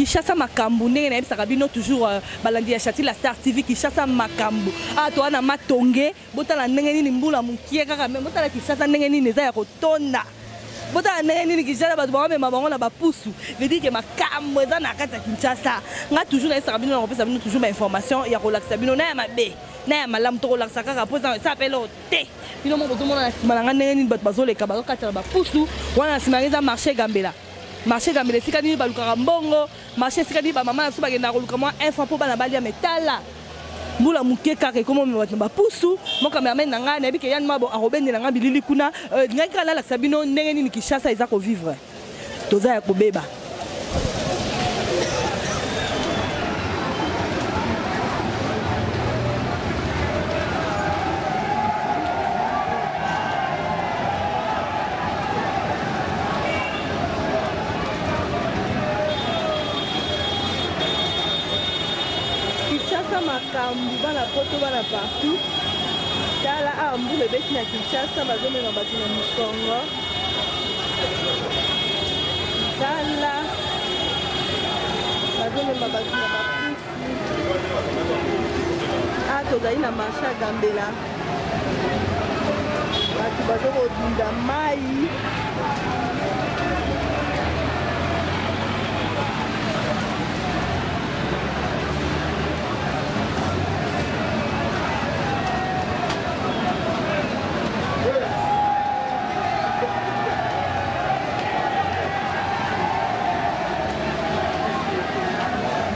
Kishasa makambu ndenge nayebisaka bino toujours euh, balandi ya Chati la Star TV Kishasa makambu ah to wana matonge botala ndenge nini mbula mukie kaka mais botala Kishasa ndenge nini eza ya kotonda botala ndenge nini kinshasa bato bakomema bango na bapusu veut dire ke makambo eza na kati ya kinshasa nga toujours nayesaka bino na kopesa bino toujours bainformation ya kolakisa bino na ya mabe na ya malamu tokolakisa kaka mpo eza esa pele te bino moko bozomona na nsima na nga ndenge nini bato bazoleka bazokatisa na bapusu wana na nsima yango eza marché gambela marché gambela esika nini balukaka mbongo Marche esika nini ba mama na biso bakendaka koluka mwa info mpo bana balia me tala mbula moke kaka ekoma omema bato na bapusu mo cameraman na ngai nayebi ke yane mabo akobendela ngai bilili kuna euh, lingaki kaka nalakisa bino ndenge nini kinshasa eza kovivre toza ya kobeba kinshasa makambo bana poto bana partout tala awa mbula ebeti na kinshasa bazomema bato na mokongo tala bazomema bato na Ah, tozali na marché ya gambela bato bazokodunda mai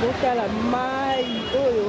botala mai oyo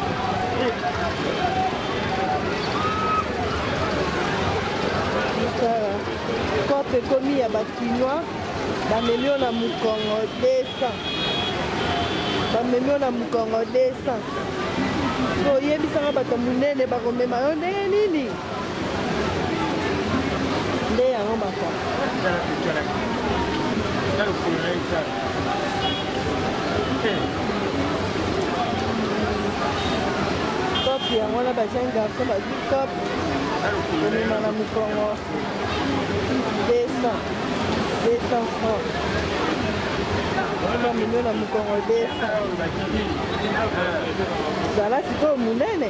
ekomi ya bakinois bamemi yo na mokongo 200 bamemi yo na mokongo 200 oyebisaka bato monene bakomema yo ndenge nini nde yango bako top yango wana bajeune garçon bazwi top emema na mokongo 200 200 franc mino na mokongo 200 zala sikoyo monene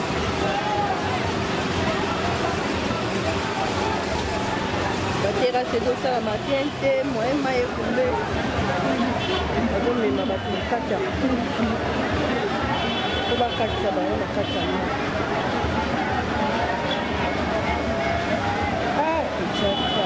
baterase ezosala mabien te moyen mai ekumbe bakomema bato na kati ya kufi po bakatisa bango na kati ya mai ah, ejasa